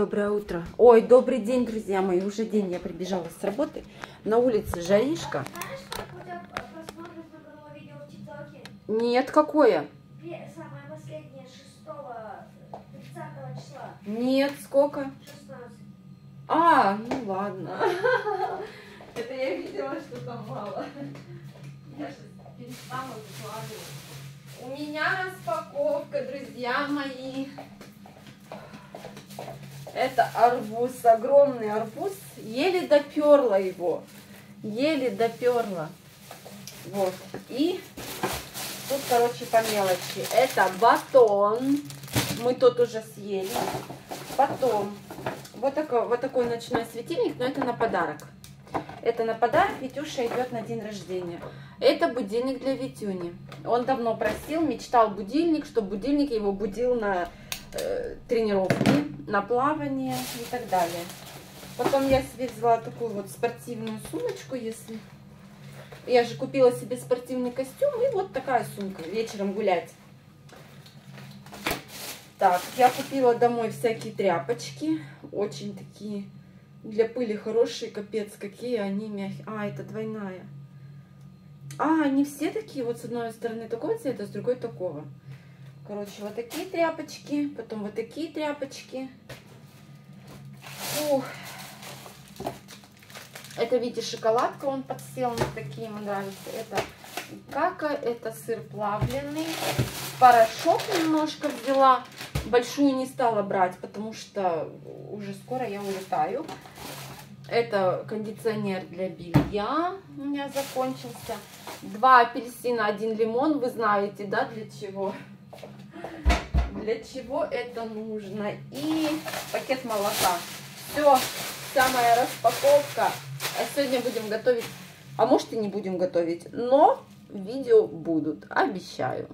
Доброе утро. Ой, добрый день, друзья мои. Уже день я прибежала с работы. На улице жаришка. Нет, какое? Самое последнее, 6 30 числа. Нет, сколько? 16. А, ну ладно. Это я видела, что там мало. Я сейчас перестану. У меня распаковка, друзья мои. Это арбуз, огромный арбуз. Еле доперла его. Еле доперла. Вот. И тут, короче, по мелочи. Это батон. Мы тот уже съели. Потом вот такой, вот такой ночной светильник, но это на подарок. Это на подарок Витюша идет на день рождения. Это будильник для Витюни. Он давно просил, мечтал будильник, чтобы будильник его будил на э, тренировки, на плавание и так далее. Потом я себе взяла такую вот спортивную сумочку, если... Я же купила себе спортивный костюм и вот такая сумка, вечером гулять. Так, я купила домой всякие тряпочки, очень такие для пыли хорошие, капец, какие они мягкие. А, это двойная. А, они все такие, вот с одной стороны такого цвета, с другой такого. Короче, вот такие тряпочки, потом вот такие тряпочки. Фух. Это, видите, шоколадка, он подсел на такие, ему нравится. Это кака, это сыр плавленый. Порошок немножко взяла. Большую не стала брать, потому что уже скоро я улетаю. Это кондиционер для белья у меня закончился. Два апельсина, один лимон. Вы знаете, да, для чего? Для чего это нужно. И пакет молока. Все, самая распаковка. А сегодня будем готовить, а может и не будем готовить, но видео будут, обещаю.